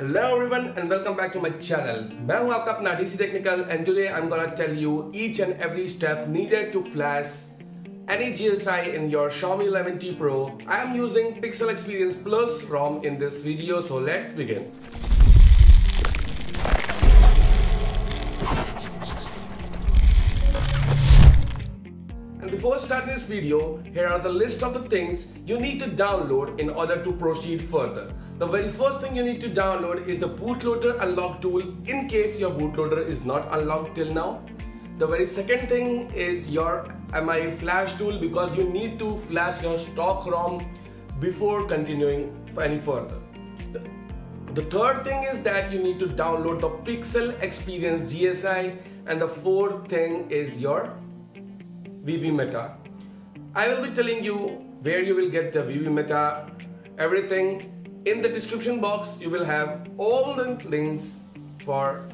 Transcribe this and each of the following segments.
Hello everyone and welcome back to my channel मैं हूं आपका अपना DC technical and today I am gonna tell you each and every step needed to flash any GSI in your Xiaomi 11T Pro. I am using Pixel Experience Plus ROM in this video so let's begin. Before starting this video, here are the list of the things you need to download in order to proceed further. The very first thing you need to download is the bootloader unlock tool in case your bootloader is not unlocked till now. The very second thing is your MI flash tool because you need to flash your stock ROM before continuing any further. The third thing is that you need to download the Pixel Experience GSI and the fourth thing is your VB Meta. I will be telling you where you will get the VB Meta, everything. In the description box, you will have all the links for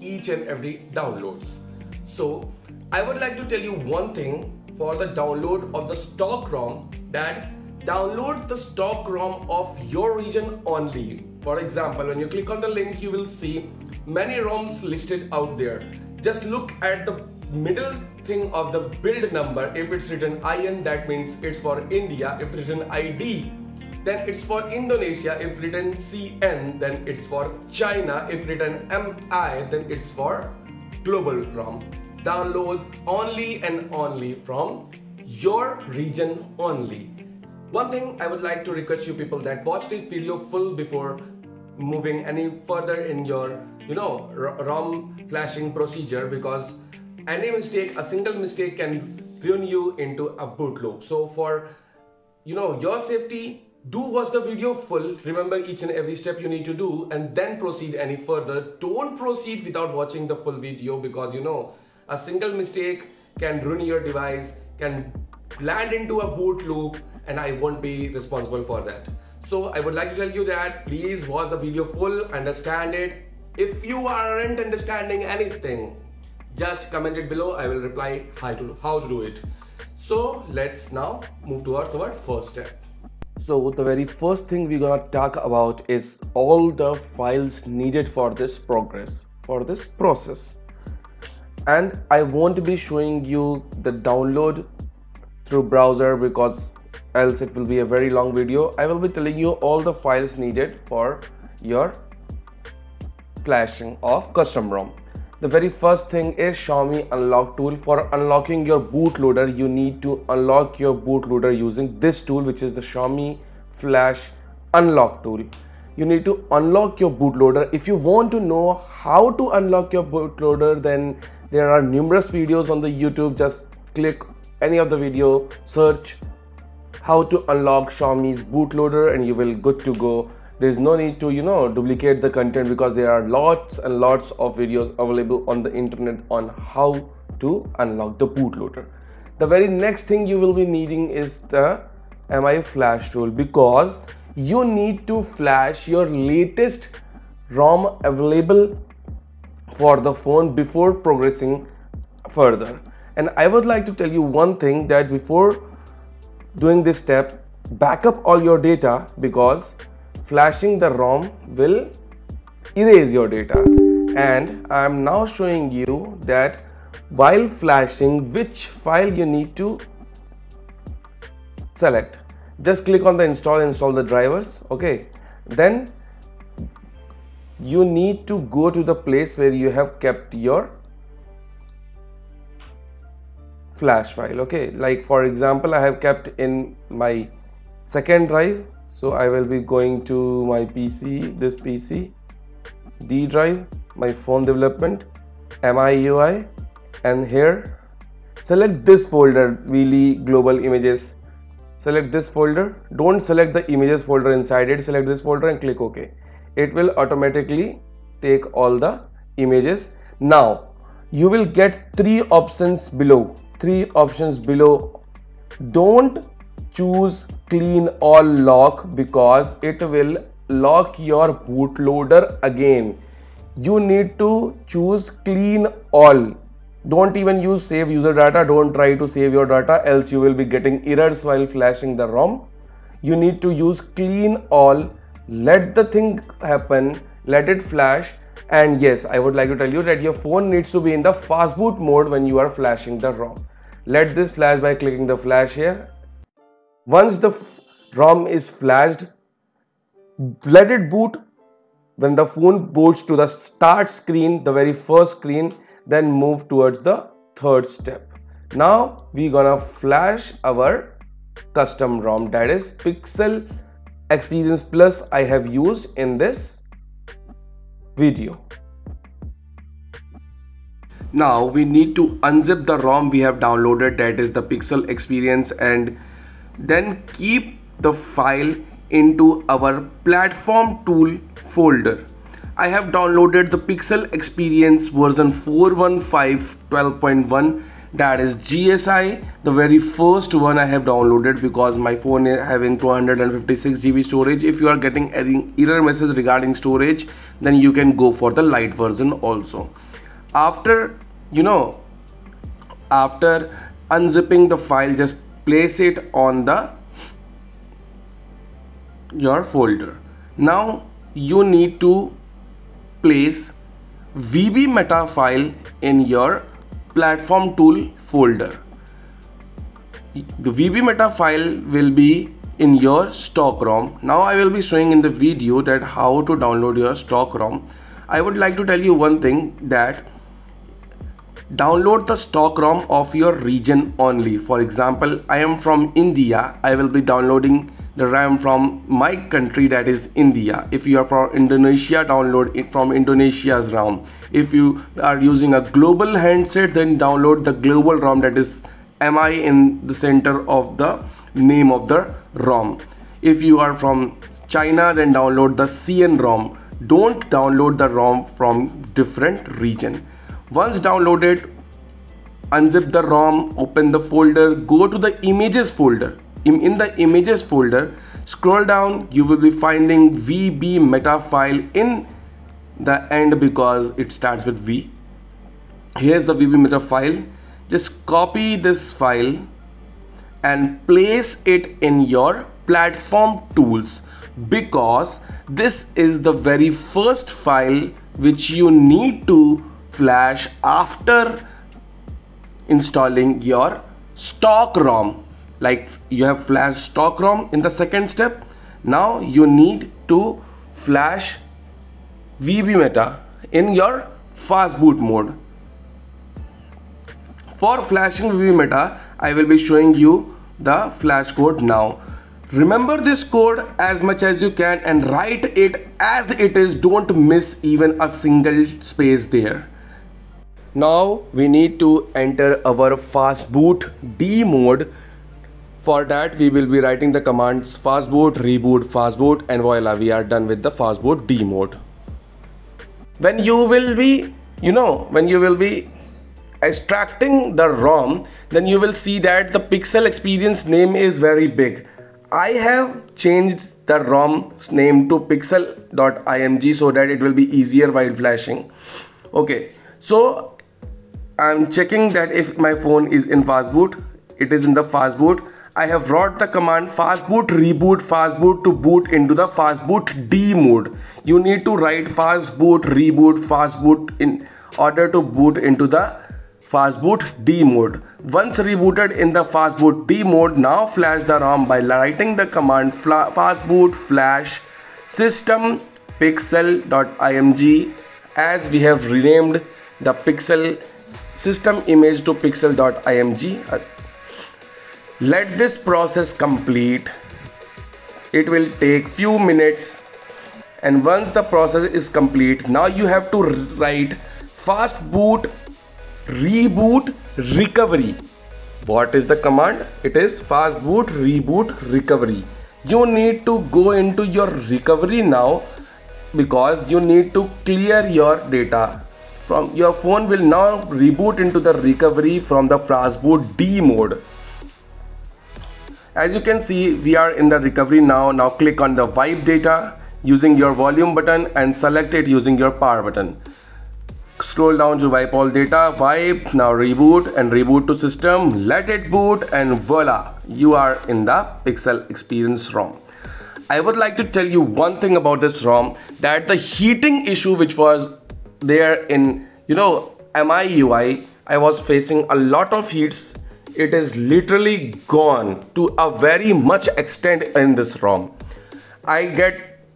each and every downloads. So I would like to tell you one thing for the download of the stock ROM that download the stock ROM of your region only. For example, when you click on the link, you will see many ROMs listed out there. Just look at the middle of the build number if it's written IN that means it's for India. If written ID then it's for Indonesia. If written CN then it's for China. If written MI then it's for global ROM. Download only and only from your region only. One thing I would like to request you people that watch this video full before moving any further in your you know ROM flashing procedure because any mistake a single mistake can ruin you into a boot loop. So for you know your safety do watch the video full. Remember each and every step you need to do and then proceed any further. Don't proceed without watching the full video because you know a single mistake can ruin your device can land into a boot loop and i won't be responsible for that. So i would like to tell you that please watch the video full understand it. If you aren't understanding anything just comment it below i will reply how to how to do it. So let's now move towards our first step. So the very first thing we're gonna talk about is all the files needed for this progress for this process. And i won't be showing you the download through browser because else it will be a very long video. I will be telling you all the files needed for your flashing of custom rom the very first thing is Xiaomi unlock tool. For unlocking your bootloader you need to unlock your bootloader using this tool which is the Xiaomi flash unlock tool. You need to unlock your bootloader if you want to know how to unlock your bootloader then there are numerous videos on the youtube. Just click any of the video search how to unlock Xiaomi's bootloader and you will good to go there is no need to you know duplicate the content because there are lots and lots of videos available on the internet on how to unlock the bootloader the very next thing you will be needing is the mi flash tool because you need to flash your latest rom available for the phone before progressing further. And i would like to tell you one thing that before doing this step back up all your data because flashing the ROM will erase your data. And I am now showing you that while flashing which file you need to select. Just click on the install install the drivers okay? Then you need to go to the place where you have kept your flash file okay? Like for example I have kept in my second drive so I will be going to my PC this PC D drive my phone development MIUI and here select this folder vili global images. Select this folder. Don't select the images folder inside it. Select this folder and click OK. It will automatically take all the images. Now you will get three options below. Three options below. Don't choose clean all lock because it will lock your bootloader again. You need to choose clean all. Don't even use save user data. Don't try to save your data else you will be getting errors while flashing the rom. You need to use clean all. Let the thing happen. Let it flash. And yes i would like to tell you that your phone needs to be in the fast boot mode when you are flashing the rom. Let this flash by clicking the flash here once the rom is flashed let it boot when the phone boots to the start screen the very first screen then move towards the third step now we gonna flash our custom rom that is pixel experience plus i have used in this video. Now we need to unzip the ROM we have downloaded that is the pixel experience and then keep the file into our platform tool folder. I have downloaded the pixel experience version 415 12.1 that is GSI the very first one I have downloaded because my phone is having 256 GB storage if you are getting error message regarding storage then you can go for the light version also after you know after unzipping the file just place it on the your folder now you need to place VB meta file in your platform tool folder. The VB meta file will be in your stock ROM. Now I will be showing in the video that how to download your stock ROM. I would like to tell you one thing that download the stock ROM of your region only. For example, I am from India. I will be downloading the RAM from my country that is India. If you are from Indonesia, download it from Indonesia's ROM. If you are using a global handset, then download the global ROM that is MI in the center of the name of the ROM. If you are from China, then download the CN ROM. Don't download the ROM from different region. Once downloaded, unzip the ROM, open the folder, go to the images folder. In the images folder scroll down you will be finding vb meta file in the end because it starts with v. Here's the vb meta file. Just copy this file and place it in your platform tools because this is the very first file which you need to flash after installing your stock ROM. Like you have flash stock ROM in the second step. Now you need to flash VB meta in your fast boot mode. For flashing VB meta I will be showing you the flash code now. Remember this code as much as you can and write it as it is. Don't miss even a single space there now we need to enter our fast boot D mode for that we will be writing the commands fastboot, reboot, fastboot and voila we are done with the fastboot D mode. When you will be, you know, when you will be extracting the ROM then you will see that the pixel experience name is very big. I have changed the ROM's name to pixel.img so that it will be easier while flashing. Okay, so I'm checking that if my phone is in fastboot it is in the fastboot. I have wrote the command fastboot reboot fastboot to boot into the fastboot D mode. You need to write fastboot reboot fastboot in order to boot into the fastboot D mode. Once rebooted in the fastboot D mode now flash the ROM by writing the command fastboot flash system pixel.img as we have renamed the pixel system image to pixel.img let this process complete. It will take few minutes. And once the process is complete now you have to write fast boot reboot recovery. What is the command? It is fast boot reboot recovery. You need to go into your recovery now because you need to clear your data from your phone will now reboot into the recovery from the fast boot D mode. As you can see we are in the recovery now. Now click on the wipe data using your volume button and select it using your power button. Scroll down to wipe all data wipe now reboot and reboot to system. Let it boot and voila you are in the pixel experience ROM. I would like to tell you one thing about this ROM that the heating issue which was there in you know MIUI I was facing a lot of heats. It is literally gone to a very much extent in this ROM. I get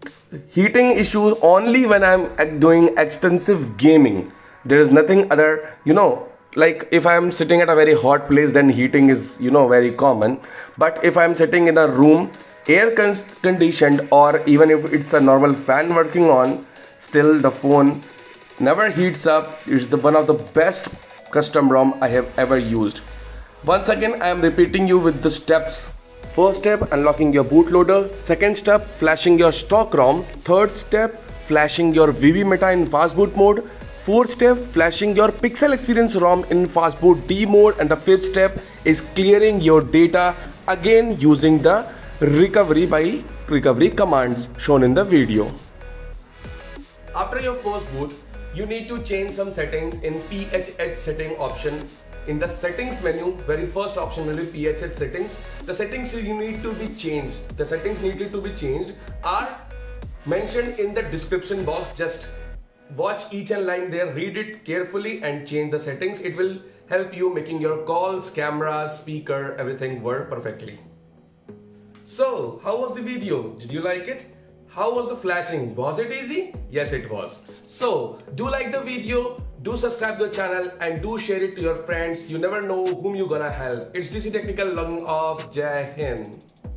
heating issues only when I'm doing extensive gaming. There is nothing other you know like if i'm sitting at a very hot place then heating is you know very common. But if i'm sitting in a room air conditioned or even if it's a normal fan working on still the phone never heats up it's the one of the best custom rom i have ever used. Once again i am repeating you with the steps. First step unlocking your bootloader. Second step flashing your stock rom. Third step flashing your vb meta in fast boot mode. Fourth step flashing your pixel experience rom in fast boot d mode. And the fifth step is clearing your data again using the recovery by recovery commands shown in the video. After your first boot, you need to change some settings in PHH setting option. In the settings menu, very first option will be PHH settings. The settings you need to be changed. The settings needed to be changed are mentioned in the description box. Just watch each and line there, read it carefully and change the settings. It will help you making your calls, camera, speaker, everything work perfectly. So, how was the video? Did you like it? How was the flashing? Was it easy? Yes, it was. So, do like the video, do subscribe to the channel and do share it to your friends. You never know whom you're gonna help. It's DC Technical logging of Jai Hind.